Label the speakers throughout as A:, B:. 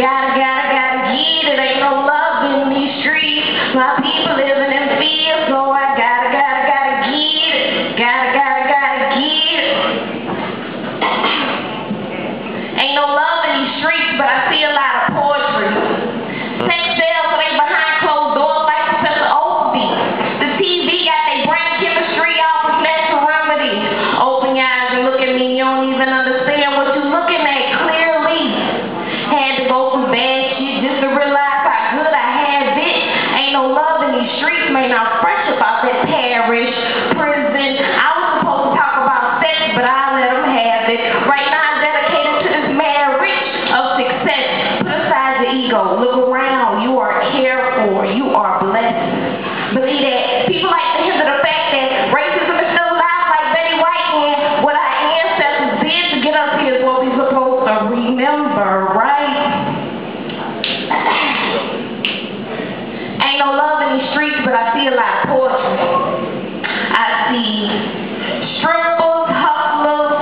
A: Gotta, gotta, gotta get it. Ain't no love in these streets. My people living in fear, so I gotta, gotta, gotta get it. Gotta, gotta, gotta get it. Ain't no love in these streets, but I see a lot of poetry. Sex sales, they behind closed doors like Professor Oakley. The TV got their brain chemistry off with natural remedies. Open your eyes and look at me, you don't even understand what you're looking at go from bad shit just to realize how good I have it. Ain't no love in these streets, man. I'm fresh about that parish, prison. I was supposed to talk about sex, but I let them have it. Right now, I'm dedicated to this marriage of success. Put aside the ego. Look around. But I see a lot of poetry. I see strippers, hustlers,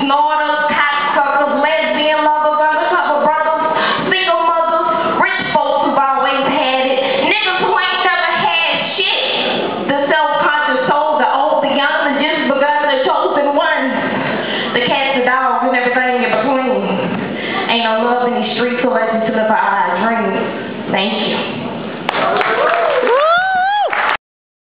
A: snorters, cocksuckers, lesbian lovers, undercover brothers, single mothers, rich folks who've always had it, niggas who ain't never had shit, the self-conscious souls, the old, the young, the just begun, the chosen ones, the cats, the dogs, and everything in between. Ain't no love in these streets, so let's live our dreams. Thank you.